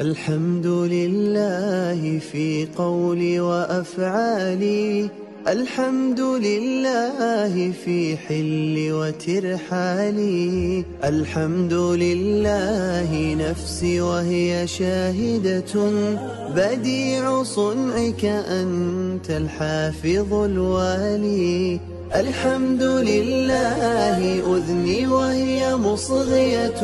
الحمد لله في قولي وأفعالي. الحمد لله في حل وترحالي. الحمد لله نفسي وهي شاهدة. بديع صنعك أنت الحافظ الوالي. الحمد لله وهي مصغية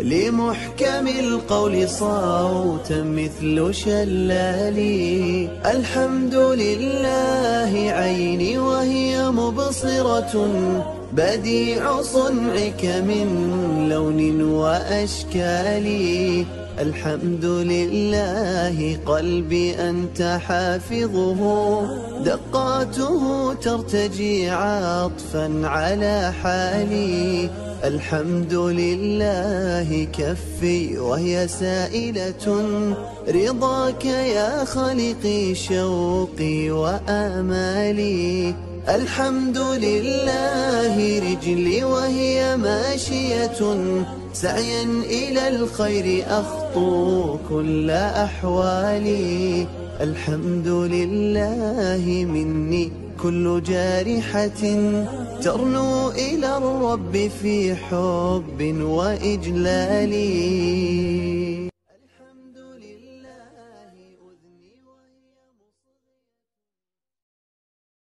لمحكم القول صوتا مثل شلالي. الحمد لله عيني مبصرة بديع صنعك من لون وأشكال. الحمد لله قلبي أنت حافظه دقاته ترتجي عطفا على حالي. الحمد لله كفي وهي سائلة رضاك يا خالقي شوقي وآمالي. الحمد لله رجلي وهي ماشية. سعيا إلى الخير أخطو كل أحوالي. الحمد لله مني كل جارحة. ترنو إلى الرب في حب وإجلال